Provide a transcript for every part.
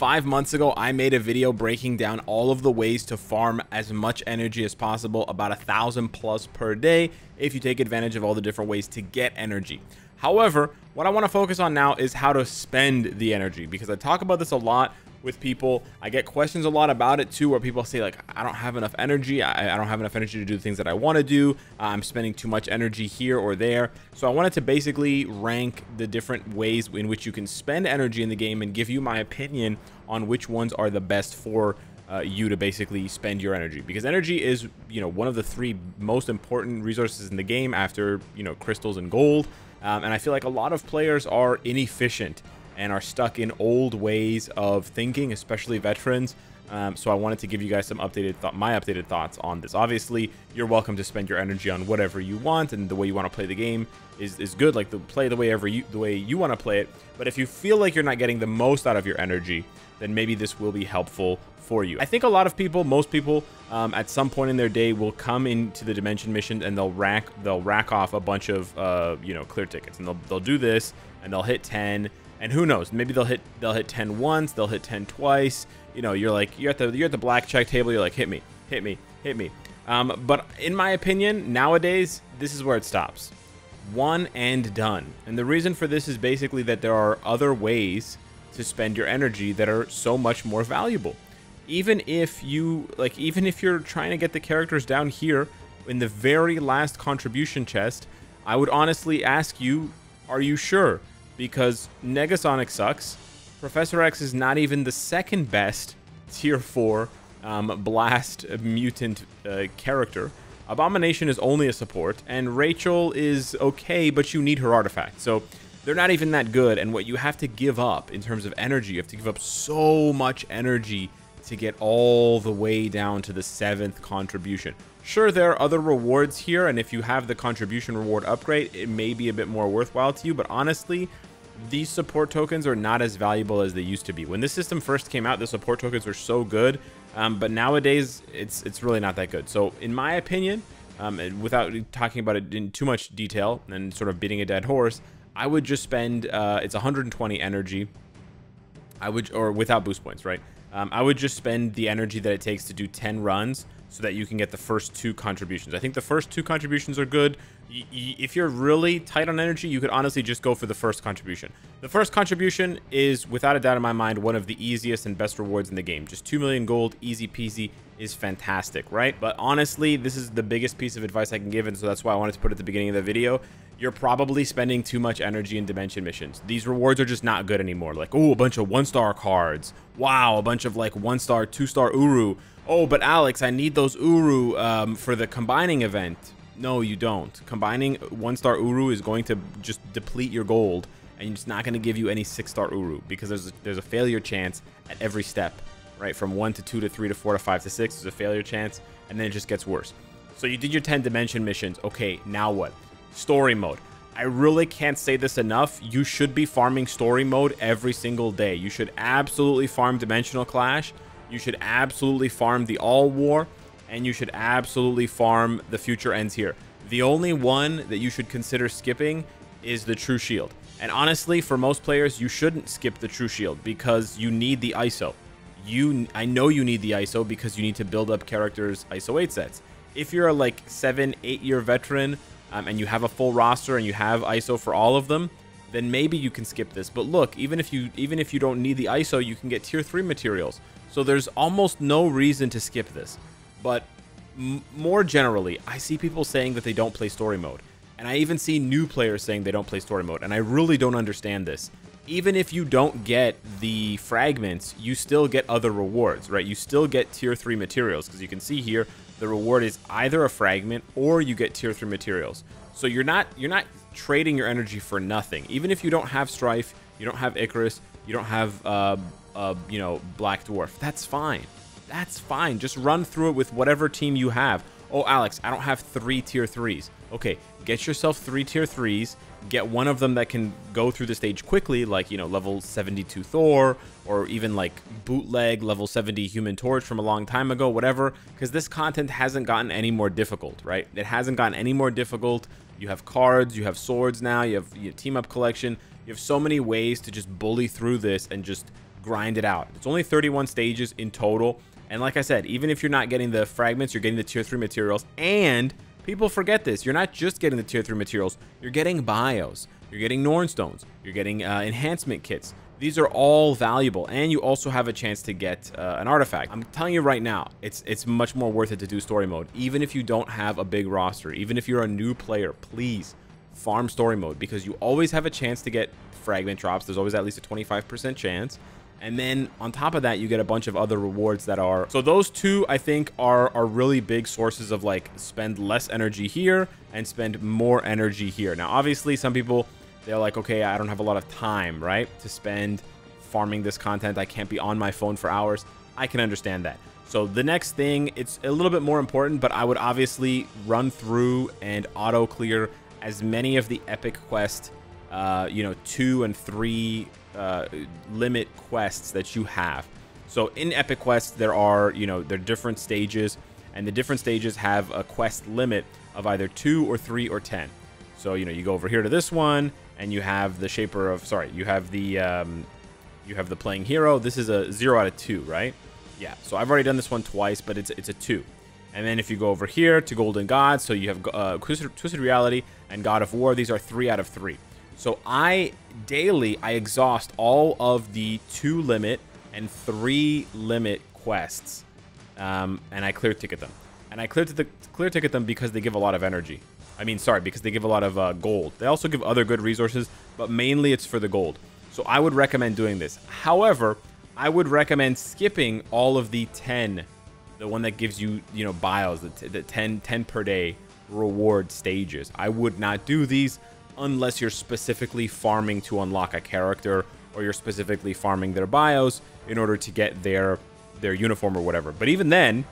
Five months ago, I made a video breaking down all of the ways to farm as much energy as possible, about a thousand plus per day, if you take advantage of all the different ways to get energy. However, what I want to focus on now is how to spend the energy because I talk about this a lot with people. I get questions a lot about it too, where people say like, I don't have enough energy. I, I don't have enough energy to do the things that I want to do. I'm spending too much energy here or there. So I wanted to basically rank the different ways in which you can spend energy in the game and give you my opinion on which ones are the best for uh, you to basically spend your energy because energy is you know one of the three most important resources in the game after you know crystals and gold um, and I feel like a lot of players are inefficient and are stuck in old ways of thinking, especially veterans. Um, so I wanted to give you guys some updated my updated thoughts on this. Obviously, you're welcome to spend your energy on whatever you want, and the way you want to play the game is, is good. Like the play the way ever you the way you want to play it. But if you feel like you're not getting the most out of your energy, then maybe this will be helpful for you. I think a lot of people, most people, um, at some point in their day will come into the dimension mission and they'll rack they'll rack off a bunch of uh, you know clear tickets, and they'll they'll do this and they'll hit 10 and who knows? Maybe they'll hit they'll hit 10 once, they'll hit 10 twice. You know, you're like you're at the you're at the blackjack table. You're like, hit me, hit me, hit me. Um, but in my opinion, nowadays this is where it stops. One and done. And the reason for this is basically that there are other ways to spend your energy that are so much more valuable. Even if you like, even if you're trying to get the characters down here in the very last contribution chest, I would honestly ask you, are you sure? because Negasonic sucks. Professor X is not even the second best tier 4 um, blast mutant uh, character. Abomination is only a support, and Rachel is okay, but you need her artifact. So they're not even that good, and what you have to give up in terms of energy, you have to give up so much energy to get all the way down to the seventh contribution. Sure, there are other rewards here, and if you have the contribution reward upgrade, it may be a bit more worthwhile to you, but honestly, these support tokens are not as valuable as they used to be. When this system first came out, the support tokens were so good, um, but nowadays it's it's really not that good. So in my opinion, um, without talking about it in too much detail and sort of beating a dead horse, I would just spend uh, it's 120 energy. I would or without boost points, right? Um, I would just spend the energy that it takes to do 10 runs so that you can get the first two contributions. I think the first two contributions are good. Y if you're really tight on energy, you could honestly just go for the first contribution. The first contribution is, without a doubt in my mind, one of the easiest and best rewards in the game. Just 2 million gold, easy peasy, is fantastic, right? But honestly, this is the biggest piece of advice I can give, and so that's why I wanted to put at the beginning of the video. You're probably spending too much energy in Dimension missions. These rewards are just not good anymore. Like, oh, a bunch of one-star cards. Wow, a bunch of, like, one-star, two-star Uru. Oh, but Alex, I need those Uru um, for the combining event. No, you don't. Combining one-star Uru is going to just deplete your gold, and it's not going to give you any six-star Uru because there's a, there's a failure chance at every step, right? From one to two to three to four to five to six, there's a failure chance, and then it just gets worse. So you did your 10 dimension missions. Okay, now what? Story mode. I really can't say this enough. You should be farming story mode every single day. You should absolutely farm Dimensional Clash you should absolutely farm the All War, and you should absolutely farm the Future Ends Here. The only one that you should consider skipping is the True Shield. And honestly, for most players, you shouldn't skip the True Shield because you need the ISO. You, I know you need the ISO because you need to build up characters ISO 8 sets. If you're a like 7, 8 year veteran um, and you have a full roster and you have ISO for all of them, then maybe you can skip this. But look, even if you even if you don't need the ISO, you can get tier 3 materials. So there's almost no reason to skip this. But more generally, I see people saying that they don't play story mode. And I even see new players saying they don't play story mode. And I really don't understand this. Even if you don't get the fragments, you still get other rewards, right? You still get tier 3 materials. Because you can see here, the reward is either a fragment or you get tier 3 materials. So you're not you're not trading your energy for nothing. Even if you don't have Stryfe, you don't have Ikaris, you don't have uh, uh, you know, Black Dwarf. That's fine. That's fine. Just run through it with whatever team you have. Oh, Alex, I don't have three tier threes. Okay, get yourself three tier threes. Get one of them that can go through the stage quickly, like, you know, level 72 Thor, or even like bootleg level 70 Human Torch from a long time ago, whatever. Because this content hasn't gotten any more difficult, right? It hasn't gotten any more difficult. You have cards, you have swords now, you have, you have team up collection. You have so many ways to just bully through this and just grind it out. It's only 31 stages in total. And like I said, even if you're not getting the fragments, you're getting the tier 3 materials. And people forget this. You're not just getting the tier 3 materials. You're getting bios. You're getting Norn Stones. You're getting uh, enhancement kits. These are all valuable, and you also have a chance to get uh, an artifact. I'm telling you right now, it's it's much more worth it to do story mode. Even if you don't have a big roster, even if you're a new player, please farm story mode because you always have a chance to get fragment drops. There's always at least a 25% chance. And then on top of that, you get a bunch of other rewards that are... So those two, I think, are, are really big sources of, like, spend less energy here and spend more energy here. Now, obviously, some people, they're like, okay, I don't have a lot of time, right, to spend farming this content. I can't be on my phone for hours. I can understand that. So the next thing, it's a little bit more important, but I would obviously run through and auto clear as many of the epic quest, uh, you know, two and three uh, limit quests that you have. So in Epic Quest, there are, you know, there are different stages, and the different stages have a quest limit of either two or three or ten. So, you know, you go over here to this one, and you have the Shaper of, sorry, you have the, um, you have the Playing Hero. This is a zero out of two, right? Yeah, so I've already done this one twice, but it's, it's a two. And then if you go over here to Golden God, so you have uh, Twisted, Twisted Reality and God of War, these are three out of three. So I daily I exhaust all of the two limit and three limit quests, um, and I clear ticket them. And I clear the clear ticket them because they give a lot of energy. I mean, sorry, because they give a lot of uh, gold. They also give other good resources, but mainly it's for the gold. So I would recommend doing this. However, I would recommend skipping all of the 10, the one that gives you, you know, bios, the, the 10, 10 per day reward stages. I would not do these unless you're specifically farming to unlock a character or you're specifically farming their bios in order to get their their uniform or whatever. But even then,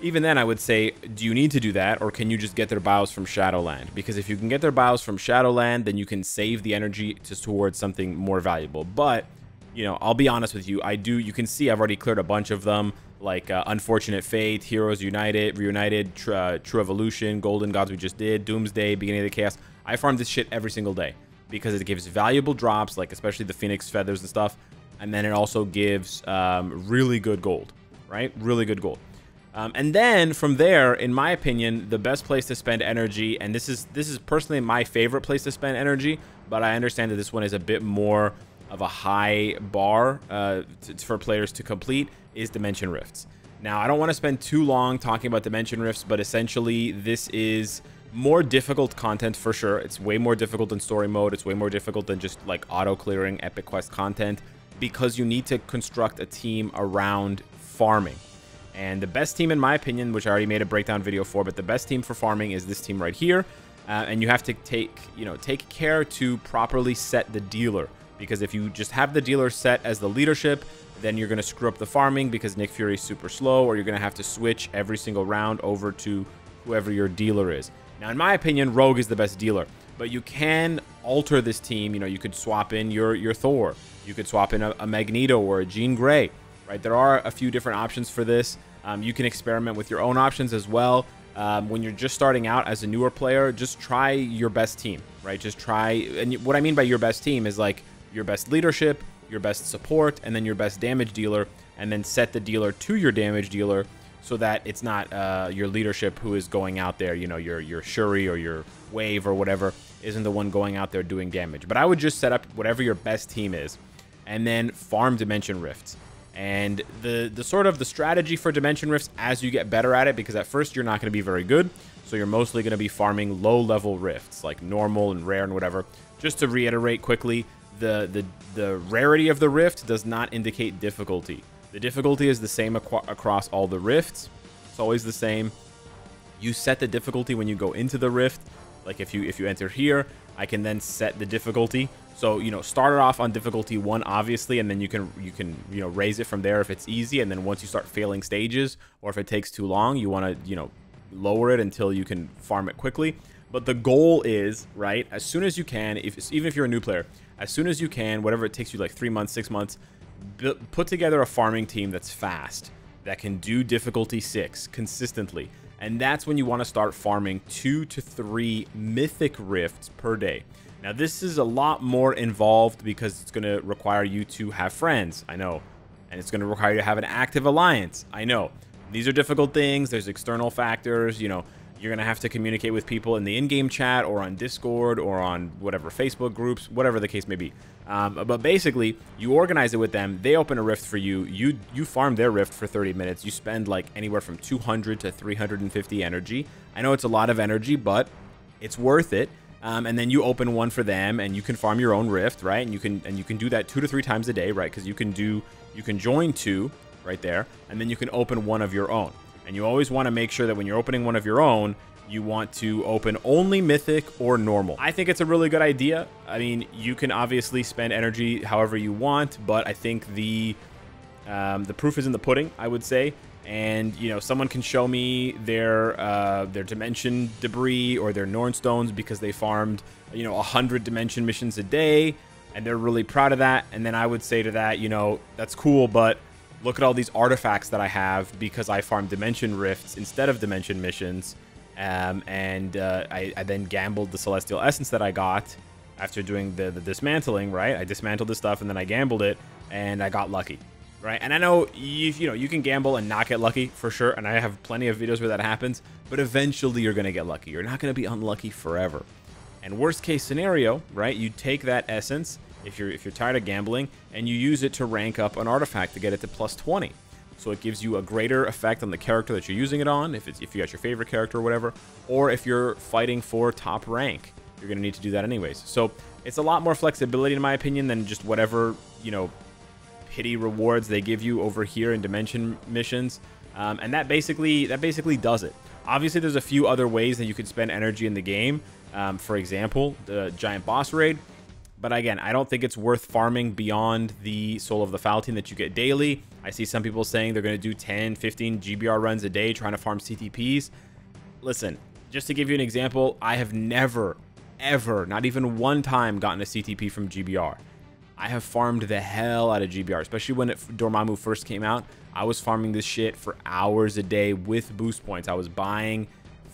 even then I would say, do you need to do that or can you just get their bios from Shadowland? Because if you can get their bios from Shadowland, then you can save the energy towards something more valuable. But, you know, I'll be honest with you, I do, you can see I've already cleared a bunch of them, like uh, Unfortunate Fate, Heroes United, Reunited, Tr uh, True Evolution, Golden Gods we just did, Doomsday, Beginning of the Chaos. I farm this shit every single day because it gives valuable drops, like especially the Phoenix feathers and stuff. And then it also gives um, really good gold, right? Really good gold. Um, and then from there, in my opinion, the best place to spend energy, and this is this is personally my favorite place to spend energy, but I understand that this one is a bit more of a high bar uh, for players to complete, is Dimension Rifts. Now, I don't want to spend too long talking about Dimension Rifts, but essentially this is more difficult content for sure. It's way more difficult than story mode. It's way more difficult than just like auto clearing epic quest content because you need to construct a team around farming. And the best team, in my opinion, which I already made a breakdown video for, but the best team for farming is this team right here. Uh, and you have to take, you know, take care to properly set the dealer. Because if you just have the dealer set as the leadership, then you're going to screw up the farming because Nick Fury is super slow, or you're going to have to switch every single round over to whoever your dealer is. Now, in my opinion, Rogue is the best dealer, but you can alter this team. You know, you could swap in your, your Thor. You could swap in a, a Magneto or a Jean Grey, right? There are a few different options for this. Um, you can experiment with your own options as well. Um, when you're just starting out as a newer player, just try your best team, right? Just try, and what I mean by your best team is like your best leadership, your best support, and then your best damage dealer, and then set the dealer to your damage dealer so that it's not uh, your leadership who is going out there, you know, your, your Shuri or your Wave or whatever isn't the one going out there doing damage. But I would just set up whatever your best team is and then farm Dimension Rifts. And the, the sort of the strategy for Dimension Rifts as you get better at it, because at first you're not going to be very good, so you're mostly going to be farming low-level rifts, like normal and rare and whatever. Just to reiterate quickly, the, the, the rarity of the rift does not indicate difficulty. The difficulty is the same across all the rifts. It's always the same. You set the difficulty when you go into the rift. Like if you if you enter here, I can then set the difficulty. So, you know, start it off on difficulty 1 obviously and then you can you can, you know, raise it from there if it's easy and then once you start failing stages or if it takes too long, you want to, you know, lower it until you can farm it quickly. But the goal is, right, as soon as you can, if even if you're a new player, as soon as you can, whatever it takes you like 3 months, 6 months, put together a farming team that's fast, that can do difficulty 6 consistently. And that's when you want to start farming 2 to 3 mythic rifts per day. Now, this is a lot more involved because it's going to require you to have friends. I know. And it's going to require you to have an active alliance. I know. These are difficult things. There's external factors. You know, you're going to have to communicate with people in the in-game chat or on Discord or on whatever Facebook groups, whatever the case may be. Um, but basically, you organize it with them. They open a rift for you. You you farm their rift for 30 minutes. You spend like anywhere from 200 to 350 energy. I know it's a lot of energy, but it's worth it. Um, and then you open one for them, and you can farm your own rift, right? And you can and you can do that two to three times a day, right? Because you can do you can join two right there, and then you can open one of your own. And you always want to make sure that when you're opening one of your own, you want to open only mythic or normal. I think it's a really good idea. I mean, you can obviously spend energy however you want, but I think the um, the proof is in the pudding, I would say and you know someone can show me their uh, their dimension debris or their Norn stones because they farmed you know hundred dimension missions a day and they're really proud of that and then I would say to that you know that's cool but look at all these artifacts that I have because I farmed dimension rifts instead of dimension missions um, and uh, I, I, then gambled the celestial essence that I got after doing the, the dismantling right I dismantled the stuff and then I gambled it and I got lucky right? And I know you, you know you can gamble and not get lucky for sure, and I have plenty of videos where that happens. But eventually, you're gonna get lucky. You're not gonna be unlucky forever. And worst case scenario, right? You take that essence if you're if you're tired of gambling, and you use it to rank up an artifact to get it to plus 20. So it gives you a greater effect on the character that you're using it on, if it's if you got your favorite character or whatever, or if you're fighting for top rank, you're gonna need to do that anyways. So it's a lot more flexibility in my opinion than just whatever you know pity rewards they give you over here in dimension missions. Um, and that basically that basically does it. Obviously, there's a few other ways that you could spend energy in the game. Um, for example, the giant boss raid. But again, I don't think it's worth farming beyond the Soul of the Faltine that you get daily. I see some people saying they're going to do 10, 15 GBR runs a day trying to farm CTPs. Listen, just to give you an example, I have never, ever, not even one time gotten a CTP from GBR. I have farmed the hell out of GBR, especially when it, Dormammu first came out. I was farming this shit for hours a day with boost points. I was buying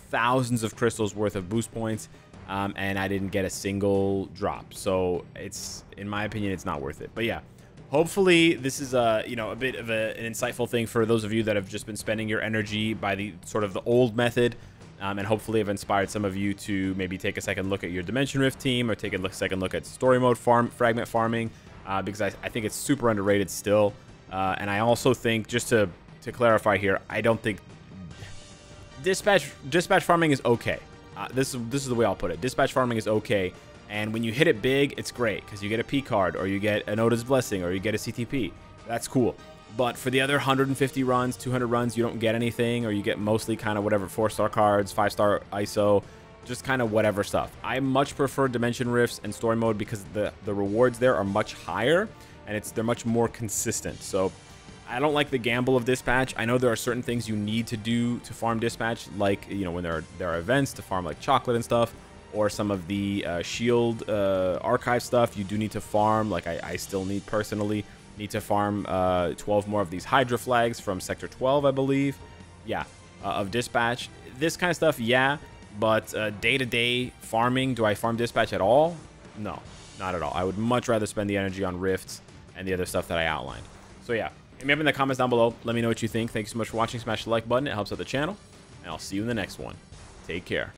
thousands of crystals worth of boost points, um, and I didn't get a single drop. So it's, in my opinion, it's not worth it. But yeah, hopefully this is a you know a bit of a, an insightful thing for those of you that have just been spending your energy by the sort of the old method um, and hopefully have inspired some of you to maybe take a second look at your Dimension Rift team or take a look, second look at story mode farm fragment farming uh, because I, I, think it's super underrated still. Uh, and I also think, just to, to clarify here, I don't think dispatch dispatch farming is okay. Uh, this is this is the way I'll put it. Dispatch farming is okay, and when you hit it big, it's great because you get a P card or you get an Oda's Blessing or you get a CTP. That's cool. But for the other 150 runs, 200 runs, you don't get anything, or you get mostly kind of whatever four star cards, five star ISO, just kind of whatever stuff. I much prefer Dimension Rifts and Story Mode because the the rewards there are much higher, and it's they're much more consistent. So I don't like the gamble of dispatch. I know there are certain things you need to do to farm dispatch, like you know when there are there are events to farm like chocolate and stuff, or some of the uh, shield uh, archive stuff. You do need to farm. Like I, I still need personally Need to farm uh, 12 more of these Hydra flags from Sector 12, I believe. Yeah, uh, of Dispatch. This kind of stuff, yeah. But day-to-day -day farming, do I farm Dispatch at all? No, not at all. I would much rather spend the energy on Rifts and the other stuff that I outlined. So yeah, hit me up in the comments down below. Let me know what you think. Thank you so much for watching. Smash the like button. It helps out the channel. And I'll see you in the next one. Take care.